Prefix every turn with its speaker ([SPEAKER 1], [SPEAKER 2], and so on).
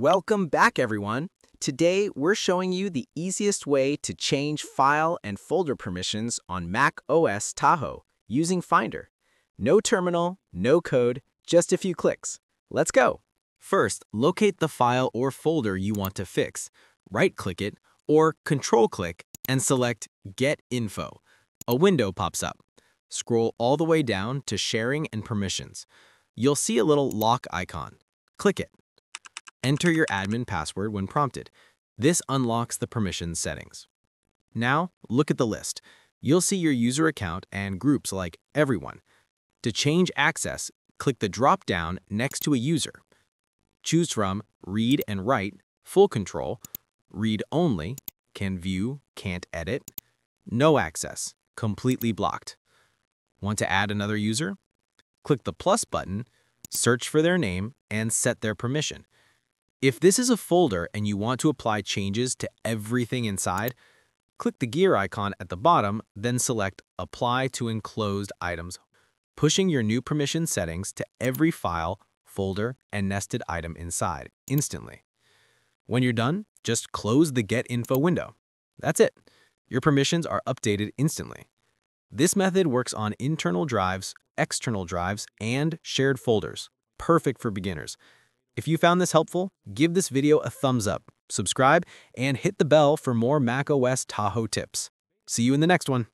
[SPEAKER 1] Welcome back, everyone. Today, we're showing you the easiest way to change file and folder permissions on Mac OS Tahoe using Finder. No terminal, no code, just a few clicks. Let's go. First, locate the file or folder you want to fix. Right-click it or control-click and select Get Info. A window pops up. Scroll all the way down to Sharing and Permissions. You'll see a little lock icon. Click it. Enter your admin password when prompted. This unlocks the permissions settings. Now, look at the list. You'll see your user account and groups like Everyone. To change access, click the drop-down next to a user. Choose from Read and Write, Full Control, Read Only, Can View, Can't Edit, No Access, Completely Blocked. Want to add another user? Click the plus button, search for their name, and set their permission. If this is a folder and you want to apply changes to everything inside, click the gear icon at the bottom, then select Apply to Enclosed Items, pushing your new permission settings to every file, folder, and nested item inside instantly. When you're done, just close the Get Info window. That's it. Your permissions are updated instantly. This method works on internal drives, external drives, and shared folders. Perfect for beginners. If you found this helpful, give this video a thumbs up, subscribe, and hit the bell for more macOS Tahoe tips. See you in the next one.